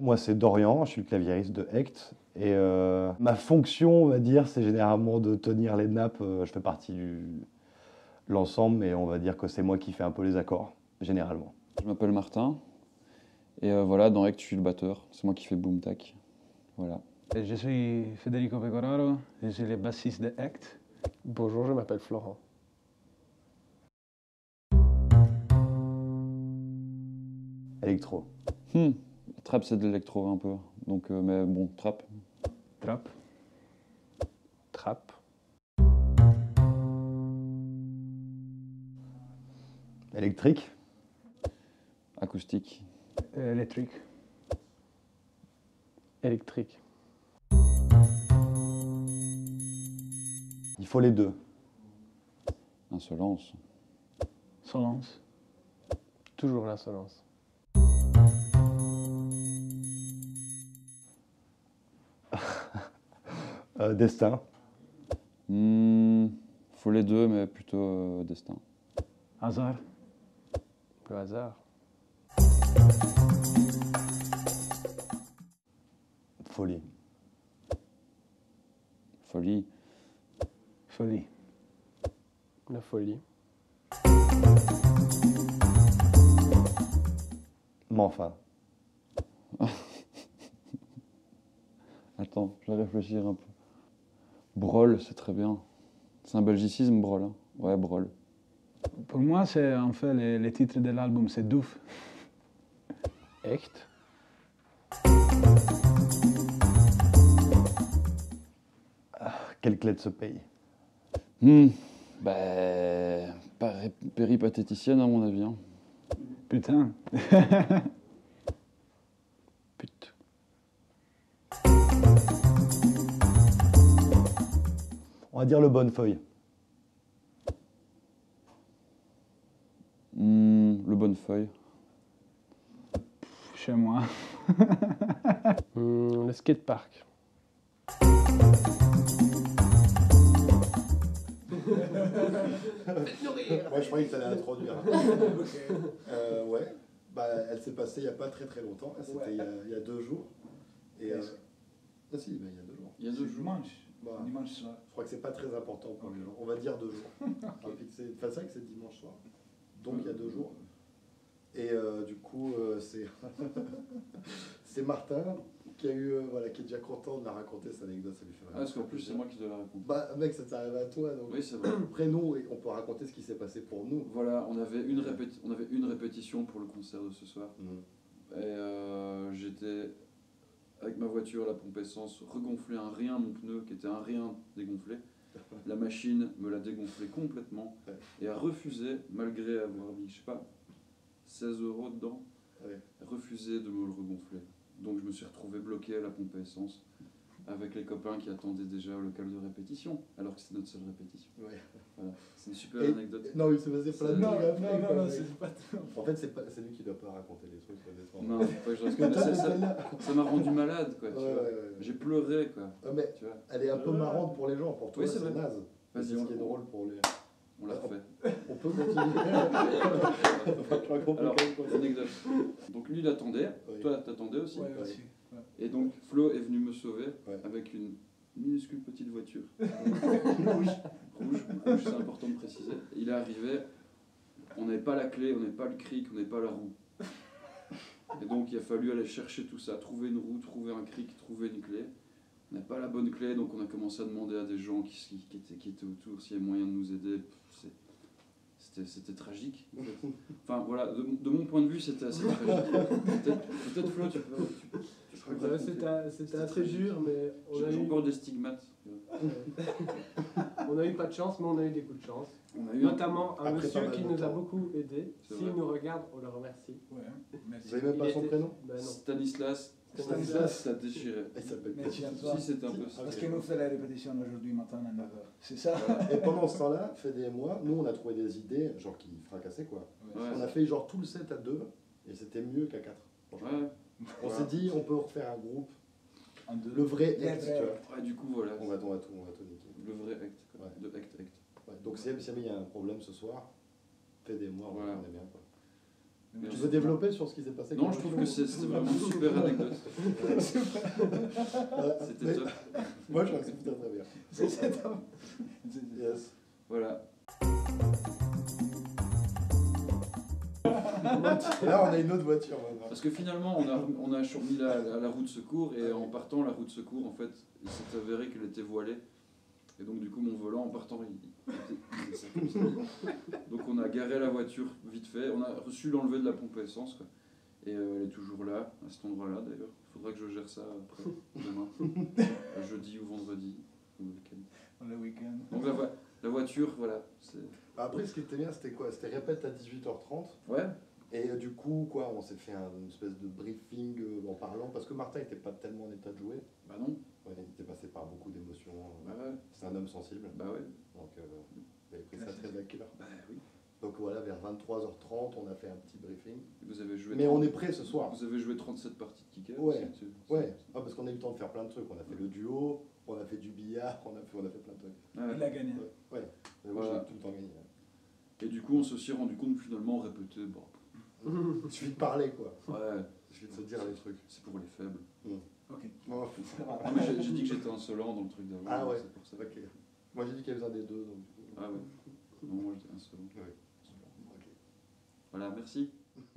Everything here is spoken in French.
Moi, c'est Dorian, je suis le claviériste de Hect. Et euh, ma fonction, on va dire, c'est généralement de tenir les nappes. Euh, je fais partie de l'ensemble, mais on va dire que c'est moi qui fais un peu les accords, généralement. Je m'appelle Martin. Et euh, voilà, dans Hect, je suis le batteur. C'est moi qui fais boom tac. Voilà. Et je suis Federico Pecoraro, je suis le bassiste de Act. Bonjour, je m'appelle Florent. Électro. Hmm. Trap, c'est de l'électro un peu. Donc, euh, mais bon, trap. Trap. Trap. Électrique. Acoustique. Électrique. Électrique. Il faut les deux. Insolence. Solence. Toujours l'insolence. Euh, destin. Hmm, faut les deux, mais plutôt euh, destin. Hasard. Le hasard. Folie. Folie. Folie. La folie. Mais enfin. Attends, je vais réfléchir un peu. Brol, c'est très bien. C'est un belgicisme, Brol. hein. Ouais, Brol. Pour moi, c'est en fait les, les titres de l'album, c'est Douf. Echt? Quelle clé de ce pays Hmm. Bah, pari- péripatéticienne à mon avis. hein. Putain. Pute. On va dire le bonne feuille. Hmm, le bonne feuille. Chez moi. Hmm, le skatepark. Moi, je croyais que tu allais introduire. Euh, ouais, bah, elle s'est passée il n'y a pas très très longtemps. C'était il, y a- il y a deux jours. Et, euh, ah si, bah, il y a deux jours. Il y a deux jours. Dimanche. Bah, Dimanche soir. je crois que c'est pas très important pour les gens. On va dire deux jours. Rapide, c'est enfin, vrai que c'est dimanche soir. Donc il y a deux jours. Et euh, du coup, euh, c'est c'est Martin qui a eu, euh, voilà, qui est déjà content de la raconter cette anecdote. Ça lui fait Ah, vraiment parce qu'en plus, c'est moi qui dois la raconter. Bah mec, ça t'est arrivé à toi. Donc Oui, c'est vrai. après nous, on peut raconter ce qui s'est passé pour nous. Voilà, on avait, une répéti- on avait une répétition pour le concert de ce soir. Mm. Et j'étais avec ma voiture, la pompe essence, regonflé un rien, mon pneu qui était un rien dégonflé. La machine me l'a dégonflé complètement Ouais. et a refusé, malgré avoir mis, je sais pas, 16 euros dedans, Ouais. a refusé de me le regonfler. Donc je me suis retrouvé bloqué à la pompe essence avec les copains qui attendaient déjà au local de répétition, alors que c'était notre seule répétition. Ouais. Voilà. C'est une super Et- anecdote. Non, il s'est passé plein de Non, non, non, non, mec. c'est pas En fait, c'est pas- c'est lui qui doit pas raconter des trucs. Non, pas que je comme ça. Ça- m'a rendu malade, quoi. tu Ouais, vois. ouais, ouais. J'ai pleuré, quoi. Ouais, mais Tu vois. elle est un peu marrante pour les gens, pour toi Oui, c'est c'est vrai. naze. Vas-y, C'est ce on- qui est drôle pour les. On l'a fait. On peut continuer. Alors, anecdote. Donc lui, il attendait. Toi, t'attendais aussi. Ouais. aussi. Et donc, Flo est venu me sauver Ouais. avec une minuscule petite voiture. Rouge. Rouge, rouge, c'est important de préciser. Il est arrivé, on n'avait pas la clé, on n'avait pas le cric, on n'avait pas la roue. Et donc, il a fallu aller chercher tout ça, trouver une roue, trouver un cric, trouver une clé. On n'avait pas la bonne clé, donc on a commencé à demander à des gens qui, étaient, qui étaient autour s'il y avait moyen de nous aider. C'était, tragique. en fait. Enfin voilà, de, de mon point de vue, c'était assez tragique. Peut-être, Flo, peux- tu peux Ouais. C'était assez dur, mais on J'ai a, eu, encore des stigmates. on a eu pas de chance, mais on a eu des coups de chance. On a eu un- Notamment un Après monsieur qui nous a beaucoup aidés. S'il nous regarde, on le remercie. Ouais, merci. Vous avez même pas Il son était- prénom Ben non. Stanislas, Stanislas. ça Merci à toi. Si, c'était un peu ça. Parce qu'il nous fait la répétition aujourd'hui matin à 9h. C'est ça Et pendant ce temps-là, Fédé et moi, nous on a trouvé des idées, genre qui fracassaient quoi. Ouais. On a fait genre tout le set à deux, et c'était mieux qu'à quatre. Ouais. On s'est dit, on peut refaire un groupe, le vrai Le act, tu vrai. vois. Ouais, du coup, voilà. On va, on va tout, on va tout niquer. Le vrai acte, quoi. Ouais. De acte, acte. Ouais, donc si si jamais il y a un problème ce soir, Fédé et moi, on Voilà. on est bien quoi. Mais Tu veux développer sur ce qui s'est passé Non, je trouve que c'est- c'était vraiment une super anecdote. C'était top. Moi, je trouve que c'est très très bien. C'est c'est top. Yes. Voilà. Là, on a une autre voiture maintenant. Parce que finalement, on a, on a la, la, la roue de secours et en partant, la roue de secours, en fait, il s'est avéré qu'elle était voilée. Et donc, du coup, mon volant, en partant, il, il était- il faisait ça comme ça. Donc, on a garé la voiture vite fait. On a reçu l'enlever de la pompe à essence. Quoi. Et euh, elle est toujours là, à cet endroit-là d'ailleurs. Il faudra que je gère ça après, demain. Jeudi ou vendredi, ou le week-end. Le week-end. Donc, la, la voiture, voilà. c'est- Après, ce qui était bien, c'était quoi? C'était répète à 18h30. Ouais, Et euh, du coup, quoi, on s'est fait un- une espèce de briefing euh, en parlant, parce que Martin n'était pas tellement en état de jouer. bah non. Ouais, il était passé par beaucoup d'émotions. Bah ouais, C'est un homme sensible, bah ouais. donc euh, il avait pris ça très à cœur. Bah oui. Donc voilà, vers 23h30, on a fait un petit briefing. Vous avez joué Mais 30 on est prêt ce soir. Vous avez joué 37 parties de kicker Ouais, aussi, Ouais, ah, parce qu'on a eu le temps de faire plein de trucs. On a fait le duo, on a fait du billard, on a fait, on a fait plein de trucs. Ah ouais. Il a gagné. Ouais, mais moi Voilà. j'ai tout le temps gagné. Et du coup, on se s'est rendu compte finalement, on répétait, bon, Il suffit de parler, quoi. ouais, Il suffit de se dire les trucs. c'est pour les faibles. Ok. Ah, mais j'ai dit que j'étais insolent dans le truc d'avant. Ah ouais. c'est pour ça. ok. Moi j'ai dit qu'il y avait un des deux, donc. Ah ouais. Non, moi j'étais insolent. Ouais. Ok. Voilà, merci.